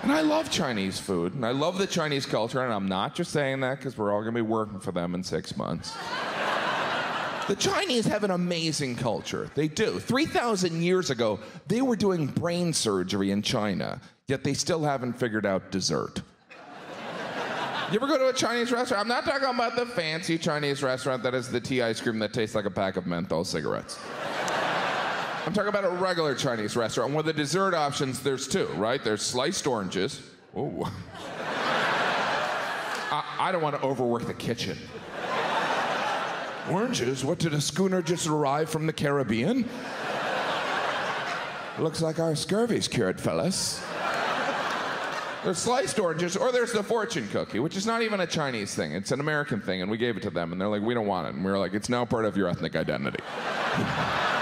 And I love Chinese food, and I love the Chinese culture, and I'm not just saying that because we're all going to be working for them in six months. the Chinese have an amazing culture. They do. 3,000 years ago, they were doing brain surgery in China, yet they still haven't figured out dessert. You ever go to a Chinese restaurant? I'm not talking about the fancy Chinese restaurant that has the tea ice cream that tastes like a pack of menthol cigarettes. I'm talking about a regular Chinese restaurant One of the dessert options, there's two, right? There's sliced oranges. Ooh. I, I don't want to overwork the kitchen. Oranges? What, did a schooner just arrive from the Caribbean? Looks like our scurvy's cured, fellas. There's sliced oranges, or there's the fortune cookie, which is not even a Chinese thing. It's an American thing, and we gave it to them, and they're like, we don't want it. And we were like, it's now part of your ethnic identity.